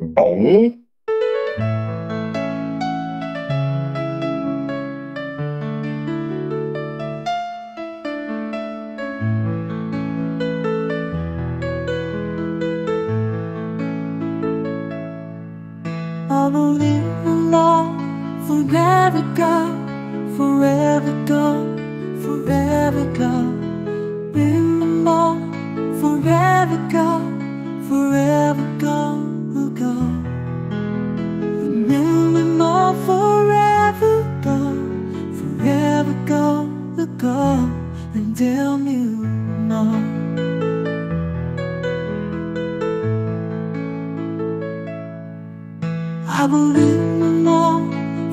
Bell? I'm a little for every gone, forever. ago, and tell you know. I will live more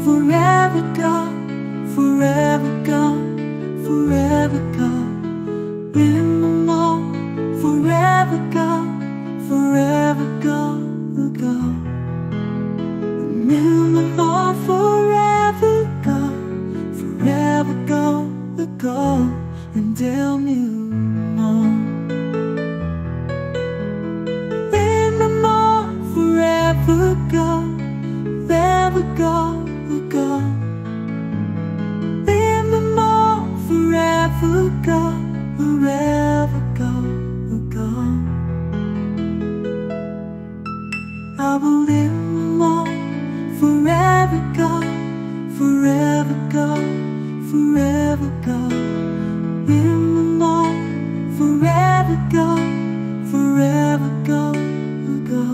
forever gone, forever gone, forever gone. Live alone forever gone, forever gone, ago. Live alone forever. ago, ago Leave the more forever ago, forever gone, ago I will live more forever gone, forever gone, forever gone. Leave me more forever gone, forever gone, ago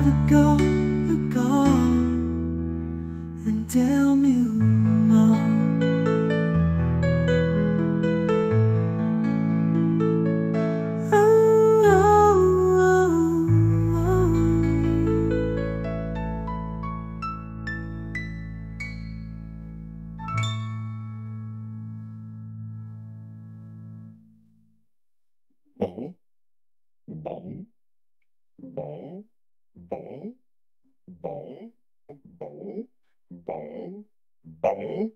never go, And tell me more bom, bom, bom. bóng bóng bóng bóng bóng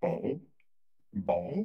bóng bóng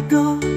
go